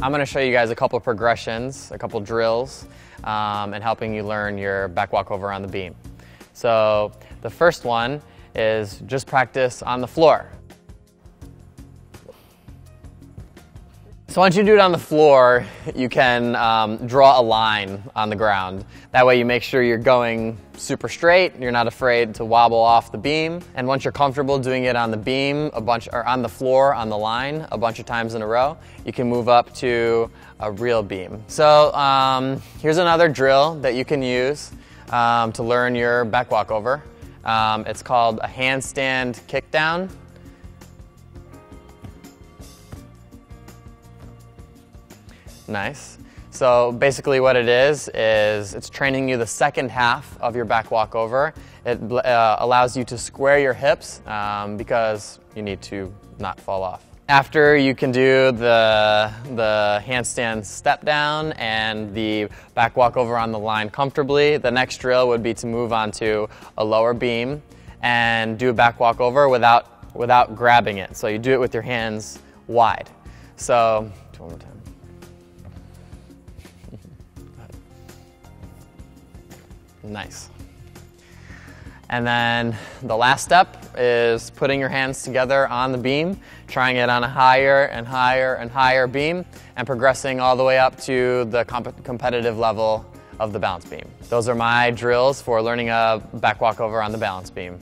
I'm going to show you guys a couple progressions, a couple drills, um, and helping you learn your back walkover on the beam. So the first one is just practice on the floor. So once you do it on the floor, you can um, draw a line on the ground. That way you make sure you're going super straight, you're not afraid to wobble off the beam. And once you're comfortable doing it on the beam, a bunch, or on the floor, on the line, a bunch of times in a row, you can move up to a real beam. So um, here's another drill that you can use um, to learn your back walkover. Um, it's called a handstand kickdown. Nice. So basically what it is, is it's training you the second half of your back walkover. It uh, allows you to square your hips um, because you need to not fall off. After you can do the, the handstand step down and the back walkover on the line comfortably, the next drill would be to move onto a lower beam and do a back walkover without, without grabbing it. So you do it with your hands wide. So, one more time. Nice. And then the last step is putting your hands together on the beam, trying it on a higher and higher and higher beam, and progressing all the way up to the comp competitive level of the balance beam. Those are my drills for learning a back walkover on the balance beam.